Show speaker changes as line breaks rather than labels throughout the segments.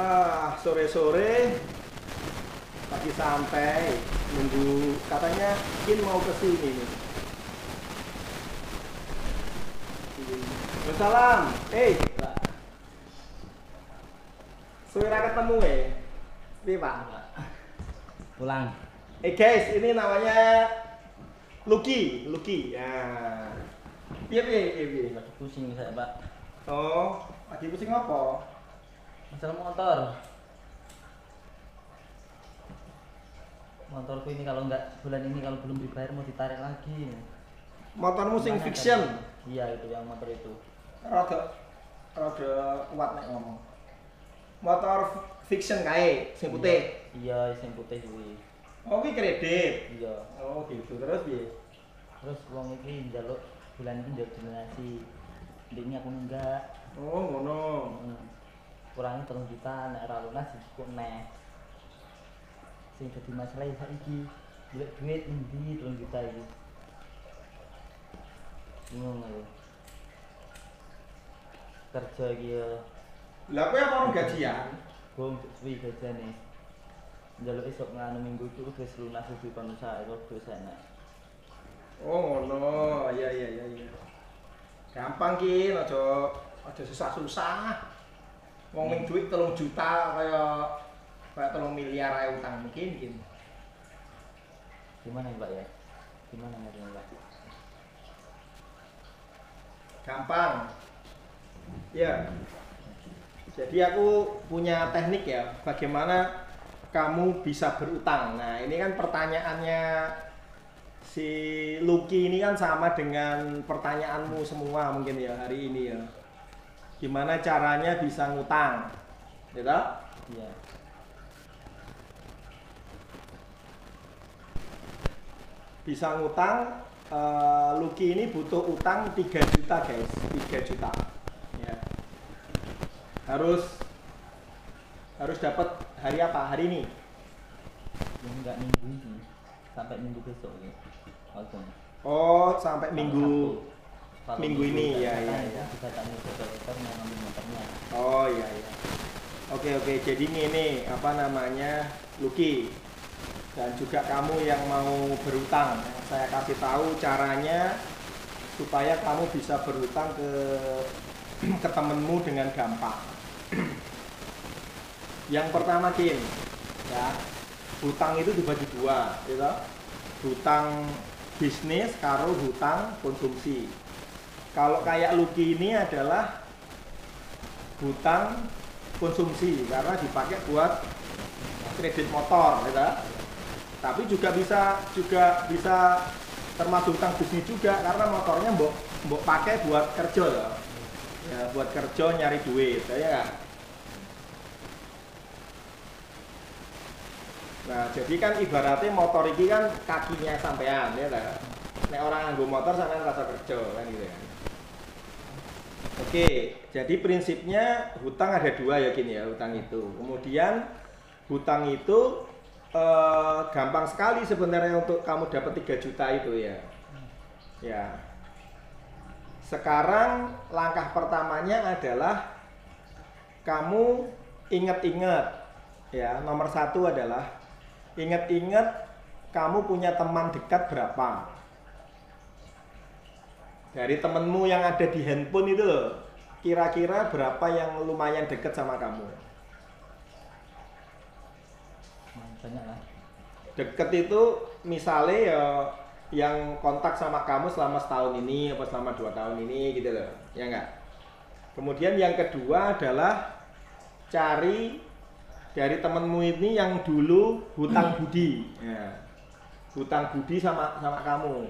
ah sore-sore lagi santai nunggu katanya Kin mau ke sini nih. Salam. Eh, Pak. Suwe ra ketemu eh. Piye, Pak?
pulang
Eh guys, ini namanya Lucky, Lucky. Ya. Piye piye piye piye.
lagi pusing saya pak
Oh, lagi pusing apa?
Masalah motor motorku ini kalau nggak bulan ini kalau belum dibayar mau ditarik lagi
Motormu sing fiction.
iya itu yang motor itu
Rada rada kuat nek ngomong. Motor fiction kae, sing putih.
iya yang putih kuwi
Oh, ki kredit.
iya
Oh, gitu. Terus piye?
terus uang ini njaluk bulan ini njaluk donasi ini aku enggak
Oh, ngono.
Hmm. Kurangnya telung juta nek ora lunas cukup neh sing dadi masalah ya saiki golek duit endi telung juta iki bingung aku kerja iki ya
Lah kowe apa orang gajian?
gong suwi gajane njaluk esuk nganu minggu itu wis lunas wis kon usaha itu wis enak
Oh, ngono. Iya iya iya iya. Gampang ki, aja aja susah-susah. Wong ning duit 3 juta kaya kaya 3 miliar ae utang mungkin mungkin.
gimana mbak ya gimana ngerti mbak
Gampang. Ya. Jadi aku punya teknik ya, bagaimana kamu bisa berutang. Nah, ini kan pertanyaannya si Lucky ini kan sama dengan pertanyaanmu semua mungkin ya hari ini ya. Gimana caranya bisa ngutang? Gitu?
iya
Bisa ngutang eh, Lucky ini butuh utang 3 juta guys, 3 juta. Ya. Harus harus dapat hari apa? Hari ini.
yang enggak minggu ini sampai minggu besok ya.
Oh, sampai minggu.
Kalau
minggu ini, ya, ya, ya.
Bisa datang ke dokter mau ngambil motornya.
Oh iya iya. Oke oke. Jadi ini apa namanya Lucky dan juga kamu yang mau berutang. Saya kasih tahu caranya supaya kamu bisa berutang ke ke temenmu dengan gampang. yang pertama Kim, ya hutang itu dibagi dua, gitu. Hutang bisnis karo hutang konsumsi. Kalau kayak Lucky ini adalah hutang konsumsi karena dipakai buat kredit motor gitu. Tapi juga bisa juga bisa termasuk hutang bisnis juga karena motornya mbok mbok pakai buat kerja ya. Ya, buat kerja nyari duit, ya nggak? Nah, jadi kan ibaratnya motor ini kan kakinya sampean ya kan. Nek orang nganggo motor sampean rasa kerja kan gitu ya. Oke, jadi prinsipnya hutang ada dua ya gini ya hutang itu. Kemudian hutang itu eh, gampang sekali sebenarnya untuk kamu dapat 3 juta itu ya. Ya. Sekarang langkah pertamanya adalah kamu ingat-ingat ya nomor satu adalah ingat-ingat kamu punya teman dekat berapa dari temenmu yang ada di handphone itu loh kira-kira berapa yang lumayan deket sama kamu
banyak lah.
deket itu misalnya ya yang kontak sama kamu selama setahun ini apa selama dua tahun ini gitu loh ya enggak kemudian yang kedua adalah cari dari temenmu ini yang dulu hutang budi ya. hutang budi sama sama kamu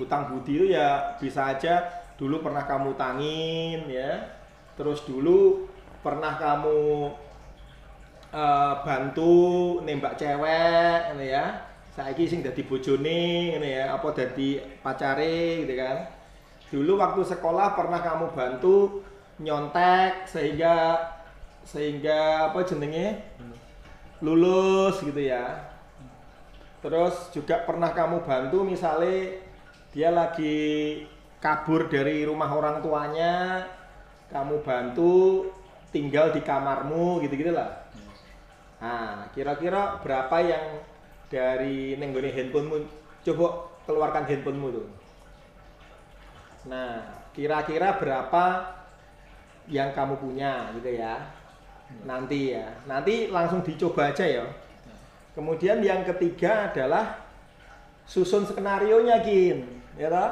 hutang budi itu ya bisa aja dulu pernah kamu tangin ya. Terus dulu pernah kamu eh, bantu nembak cewek ini ya. Saiki sing dadi bojone ngene ya. Apa dadi pacare gitu kan. Dulu waktu sekolah pernah kamu bantu nyontek sehingga sehingga apa jenenge? Lulus gitu ya. Terus juga pernah kamu bantu misalnya dia lagi kabur dari rumah orang tuanya kamu bantu tinggal di kamarmu gitu-gitu lah Nah, kira-kira berapa yang dari nenggone handphonemu? Coba keluarkan handphonemu tuh. Nah, kira-kira berapa yang kamu punya gitu ya? Nanti ya. Nanti langsung dicoba aja ya. Kemudian yang ketiga adalah susun skenario nya Kin, ya toh?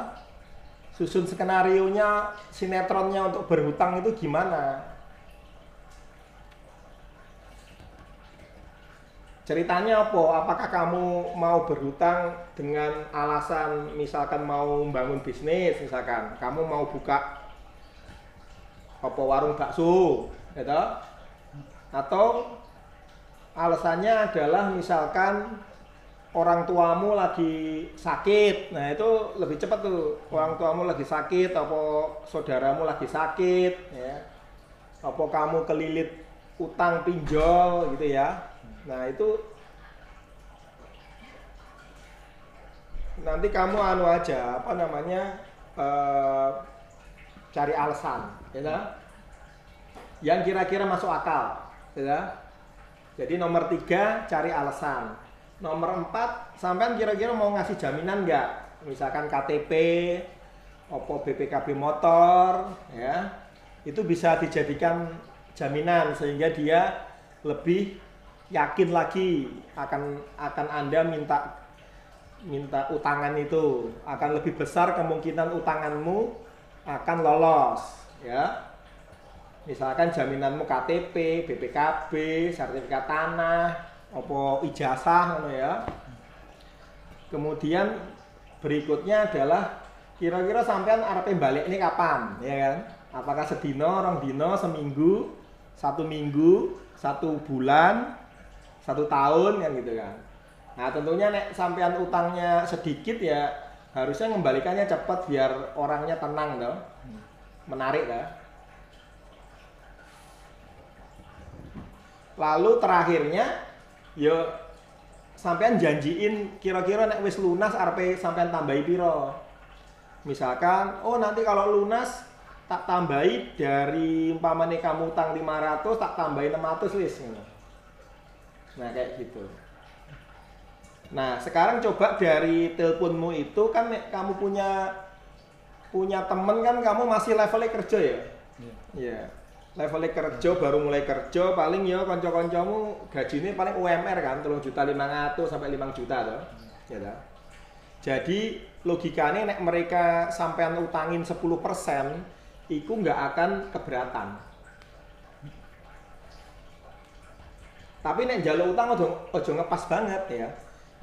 Susun skenario nya sinetronnya untuk berhutang itu gimana? Ceritanya apa? Apakah kamu mau berhutang dengan alasan misalkan mau membangun bisnis, misalkan kamu mau buka apa warung bakso, ya toh? Atau alasannya adalah misalkan orang tuamu lagi sakit, nah itu lebih cepat tuh orang tuamu lagi sakit, apa saudaramu lagi sakit, ya, apa kamu kelilit utang pinjol gitu ya, Nah itu nanti kamu anu aja apa namanya eh, cari alasan, ya? Yang kira-kira masuk akal, ya? Jadi nomor tiga cari alasan. Nomor empat sampean kira-kira mau ngasih jaminan nggak? Misalkan KTP, Oppo BPKB motor, ya. Itu bisa dijadikan jaminan sehingga dia lebih yakin lagi akan akan Anda minta minta utangan itu. Akan lebih besar kemungkinan utanganmu akan lolos ya. Misalkan jaminanmu KTP, BPKB, sertifikat tanah, opo ijazah ngono ya. Kemudian berikutnya adalah kira-kira sampean arep balik ini kapan, ya kan? Apakah sedino, orang dino, seminggu, satu minggu, satu bulan, satu tahun kan gitu kan nah tentunya nek sampean utangnya sedikit ya harusnya mengembalikannya cepat biar orangnya tenang dong menarik lah lalu terakhirnya yo sampean janjiin kira-kira nek wis lunas arpe sampean tambahi piro misalkan oh nanti kalau lunas tak tambahi dari umpamane kamu utang 500 tak tambahi 600 wis Nah kayak gitu. Nah sekarang coba dari teleponmu itu kan kamu punya punya temen kan kamu masih levelnya kerja ya? Iya. Yeah. Levelnya kerja baru mulai kerja paling ya konco-koncomu gajinya paling UMR kan telung juta lima ratus sampai lima juta tuh. Ya. Jadi logikanya nek mereka sampean utangin 10% itu nggak akan keberatan Tapi nek jalur utang ojo ojo ngepas banget ya.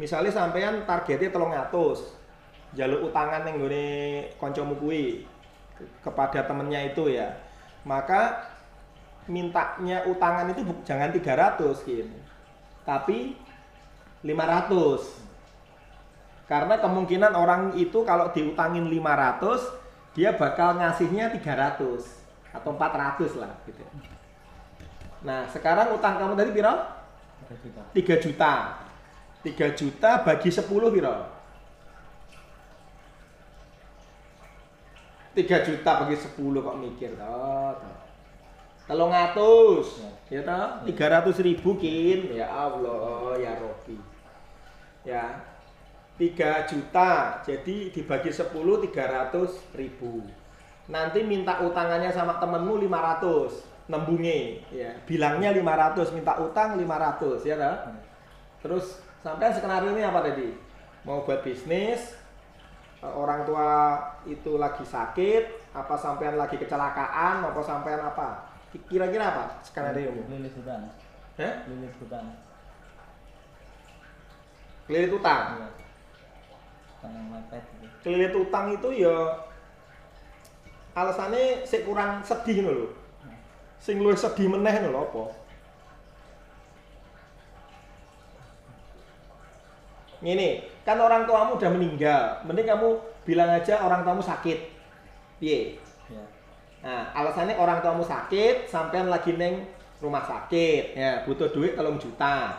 Misalnya sampean targetnya tolong ngatus, jalur utangan yang gue koncomu kui kepada temennya itu ya. Maka mintanya utangan itu jangan 300 gitu. Tapi 500. Karena kemungkinan orang itu kalau diutangin 500, dia bakal ngasihnya 300 atau 400 lah gitu. Nah, sekarang utang kamu tadi piro? 3 juta. 3 juta. 3 juta bagi 10 piro? 3 juta bagi 10 kok mikir toh. Telung ngatus, ya, ya toh? 300 ribu kin, ya Allah, ya Robi. Ya, 3 juta, jadi dibagi 10 300 ribu. Nanti minta utangannya sama temenmu 500 nembungi ya. Bilangnya 500 minta utang 500 ya kan hmm. terus sampai skenario ini apa tadi? Mau buat bisnis eh, orang tua itu lagi sakit apa sampean lagi kecelakaan apa sampean apa kira-kira apa skenario mu
lilit utang
eh
lilit utang?
Lilit utang iya. kelilit utang itu ya alasannya sih kurang sedih loh sing luwih sedih meneh lho apa? Ini kan orang tuamu udah meninggal, mending kamu bilang aja orang tuamu sakit. Piye? Nah, alasannya orang tuamu sakit, sampean lagi neng rumah sakit, ya butuh duit tolong juta.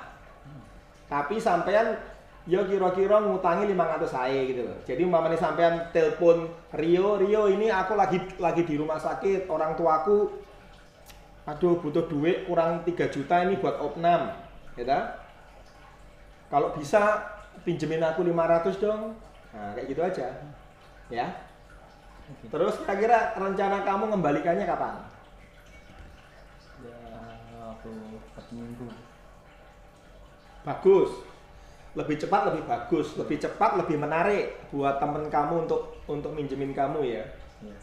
Tapi sampean ya kira-kira ngutangi 500 saya gitu loh. Jadi umpamanya sampean telepon Rio, Rio ini aku lagi lagi di rumah sakit, orang tuaku aduh butuh duit kurang 3 juta ini buat opnam gitu. Kalau bisa pinjemin aku 500 dong. Nah, kayak gitu aja. Ya. Terus kira-kira rencana kamu ngembalikannya kapan?
Ya satu minggu.
Bagus. Lebih cepat lebih bagus, lebih cepat lebih menarik buat temen kamu untuk untuk minjemin kamu ya.
Ya.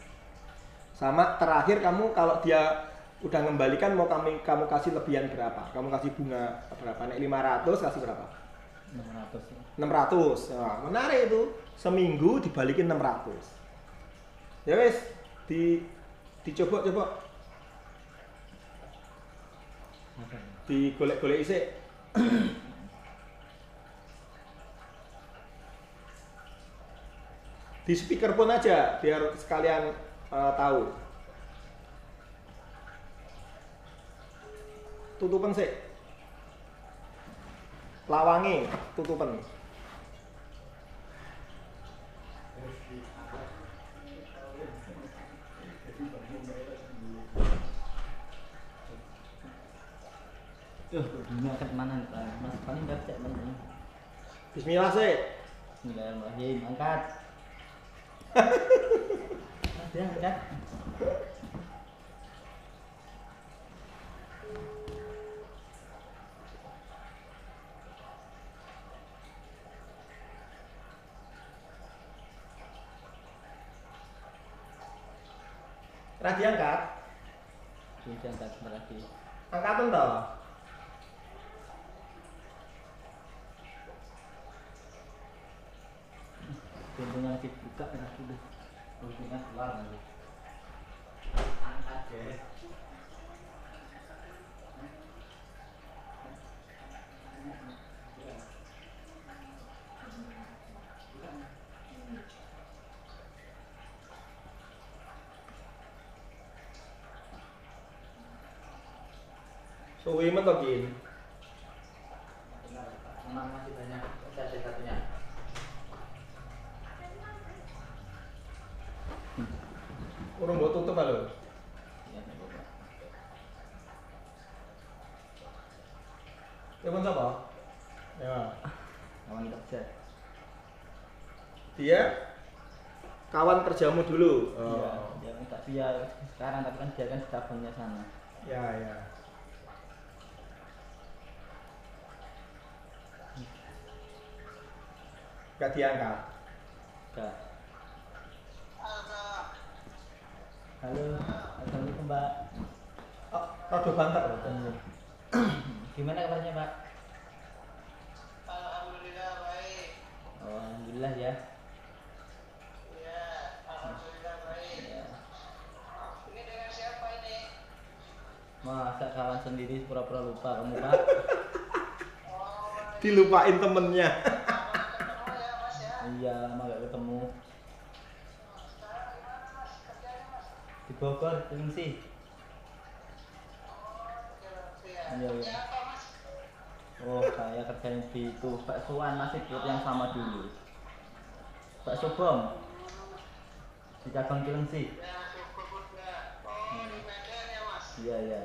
Sama terakhir kamu kalau dia udah ngembalikan mau kami kamu kasih lebihan berapa? Kamu kasih bunga berapa? Nek 500 kasih berapa?
600 ya.
600. Nah, menarik itu. Seminggu dibalikin 600. Ya wes, di dicoba coba
Apa ya?
digolek-golek isi. di speaker pun aja biar sekalian eh, tahu. Tutupan sih. Lawangi tutupan.
Dunia akan ke mana nih Pak? Mas paling nggak cek mana.
Bismillah sih.
Bismillahirrahmanirrahim. Angkat. Mas dia angkat.
Radi angkat.
Ini angkat.
Angkatan toh.
Pintunya lagi buka ya sudah. Pintunya keluar nanti. Angkat ya.
Men toh Gin.
Memang masih banyak satu satunya.
Urung mbok tutup lho.
Ya, nggak apa-apa.
Telepon siapa? Ya.
Kawan kerja.
Dia kawan kerjamu dulu.
Iya, dia minta dia sekarang tapi kan dia kan di cabangnya sana.
Ya, ya. Gak diangkat.
Enggak. Halo, assalamualaikum Mbak.
Oh, rada banter loh.
Gimana kabarnya Pak?
Alhamdulillah baik.
Oh, Alhamdulillah ya.
Ya, alhamdulillah baik.
ya.
Ini dengan siapa ini?
Masa kawan sendiri pura-pura lupa kamu Pak?
Oh,
Dilupain temennya.
ketemu ya Mas ya.
iya, lama gak ketemu. Di Bogor,
ya.
Iya, iya. Kerjanya di itu baksoan masih seperti yang sama dulu. Bakso bom di cabang Cilengsi.
Ya, ya. Oh, ya.
Iya, iya.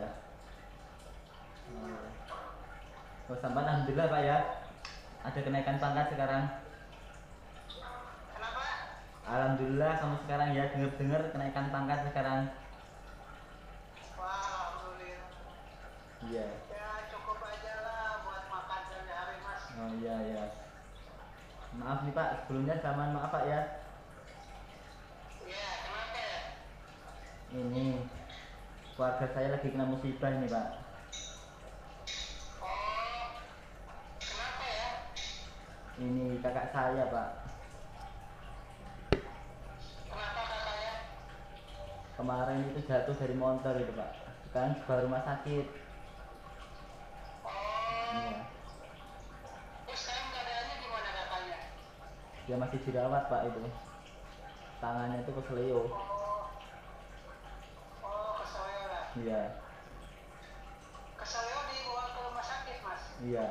Oh. Sampai alhamdulillah Pak ya. Ada kenaikan pangkat sekarang.
Kenapa?
Alhamdulillah kamu sekarang ya dengar-dengar kenaikan pangkat sekarang.
Wah, alhamdulillah.
Iya.
Ya,
iya iya. Maaf nih Pak, sebelumnya zaman maaf Pak ya.
Ya, kenapa ya?
Ini keluarga saya lagi kena musibah ini Pak.
Oh, kenapa ya?
Ini kakak saya Pak.
Kenapa kakaknya?
Kemarin itu jatuh dari motor itu Pak. Sekarang dibawa rumah sakit.
Oh,
Iya.
terus sekarang keadaannya gimana kakaknya?
Dia masih dirawat Pak itu. Tangannya itu keseleo.
Oh, oh keselio lah.
Iya.
Keselio dibawa ke rumah sakit Mas.
Iya.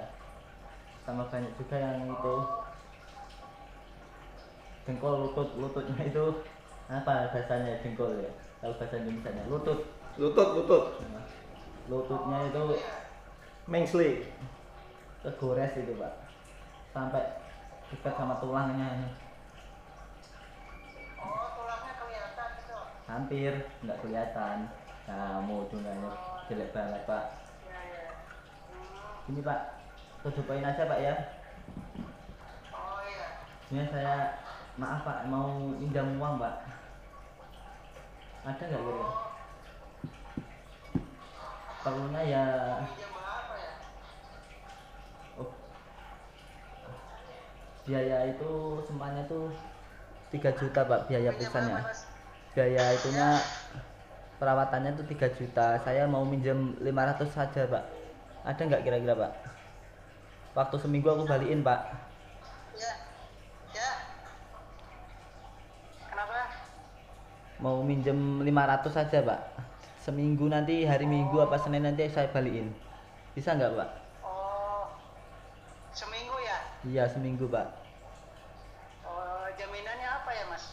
Sama banyak juga yang itu jengkol lutut lututnya itu apa bahasanya jengkol ya kalau bahasa Indonesia nya lutut
Lutut, lutut.
Nah, lututnya itu
Mengsli.
kegores itu pak sampai dekat sama tulangnya ini
Oh, tulangnya kelihatan gitu.
hampir nggak kelihatan kamu jumlahnya jelek banget pak
Ya, ya. Hmm.
ini pak tutupain aja pak ya
Oh, iya.
ini saya maaf pak mau pinjam uang pak ada nggak
Oh,
perlunya ya
apa ya?
Biaya itu semuanya tuh 3 juta pak biaya
Mas?
biaya itunya perawatannya tuh 3 juta saya mau minjem 500 saja pak ada nggak kira-kira pak waktu seminggu aku balikin pak
Ya. Ya. Kenapa?
mau minjem 500 saja pak seminggu nanti hari minggu apa senin nanti saya balikin bisa nggak pak? Iya seminggu pak
Oh, jaminannya apa ya, Mas?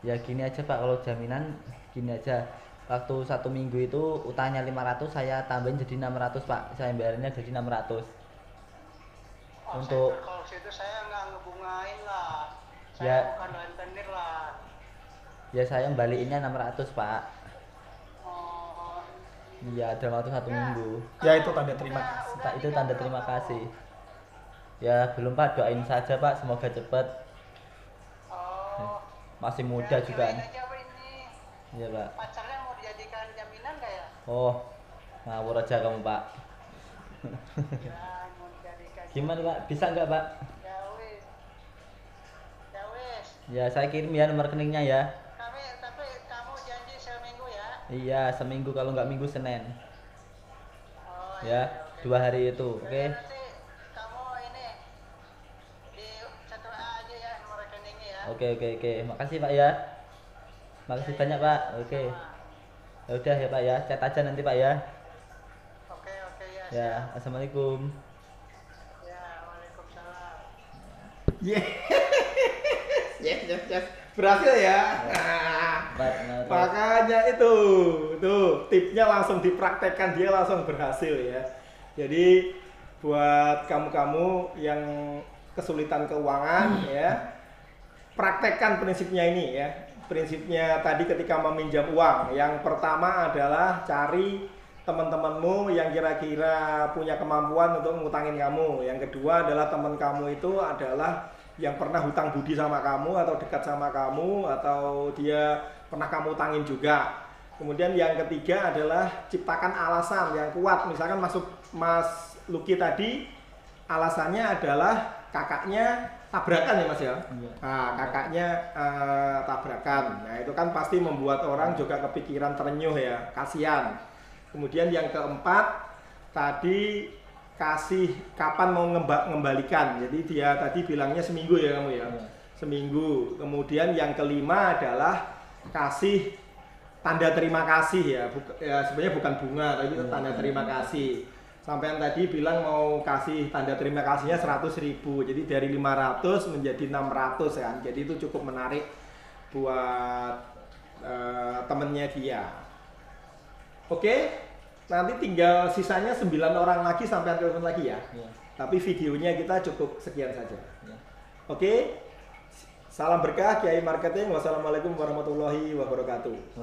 ya gini aja pak kalau jaminan gini aja waktu satu minggu itu utangnya 500 saya tambahin jadi 600 pak saya bayarnya jadi 600
Oh,
Untuk-
saya, kalau situ saya nggak ngebungain lah. Saya
Ya.
bukan rentenir lah.
ya saya balikinnya 600 pak
Oh.
iya dalam waktu satu minggu
Ya itu tanda terima kasih.
itu tanda terima kasih ya belum pak doain saja pak semoga cepet
Oh.
masih muda
Ya,
juga
aja ini
iya pak
pacarnya mau dijadikan jaminan nggak ya?
oh ngawur aja kamu pak
Ya, mau dijadikan.
gimana pak bisa nggak pak
Ya wis. Ya wis.
ya saya kirim ya nomor rekeningnya ya
Kami tapi kamu janji seminggu ya?
iya seminggu kalau nggak minggu senin
Oh
ya
oke.
dua hari itu oke
Jadi
oke oke oke makasih pak ya makasih banyak pak oke ya udah ya pak ya chat aja nanti pak ya
Oke oke ya.
ya assalamualaikum
Ya, Waalaikumsalam.
Yes, yes, yes, yes. Berhasil ya. Nah,
Pak, terus.
makanya itu, tuh tipsnya langsung dipraktekkan dia langsung berhasil ya. Jadi buat kamu-kamu yang kesulitan keuangan ya, praktekkan prinsipnya ini ya. Prinsipnya tadi ketika meminjam uang, yang pertama adalah cari teman-temanmu yang kira-kira punya kemampuan untuk ngutangin kamu. Yang kedua adalah teman kamu itu adalah yang pernah hutang budi sama kamu atau dekat sama kamu atau dia pernah kamu utangin juga. Kemudian yang ketiga adalah ciptakan alasan yang kuat. Misalkan masuk Mas Luki tadi alasannya adalah kakaknya tabrakan ya Mas ya.
Iya.
Nah, kakaknya eh, tabrakan. Nah, itu kan pasti membuat orang juga kepikiran terenyuh ya, kasihan. Kemudian yang keempat tadi kasih kapan mau ngemba- ngembalikan. Jadi dia tadi bilangnya seminggu ya kamu ya.
Iya.
Seminggu. Kemudian yang kelima adalah kasih tanda terima kasih ya. Buk- ya sebenarnya bukan bunga tapi itu
Iya,
tanda terima kasih. Sampai yang tadi bilang mau kasih tanda terima kasihnya 100.000 ribu. Jadi dari 500 menjadi 600 kan. Jadi itu cukup menarik buat eh, temennya dia. Oke Nanti tinggal sisanya 9 orang lagi sampai telepon lagi ya.
Iya,
Tapi videonya kita cukup sekian saja.
Iya.
Oke Salam berkah Kiai Marketing. Wassalamualaikum warahmatullahi wabarakatuh.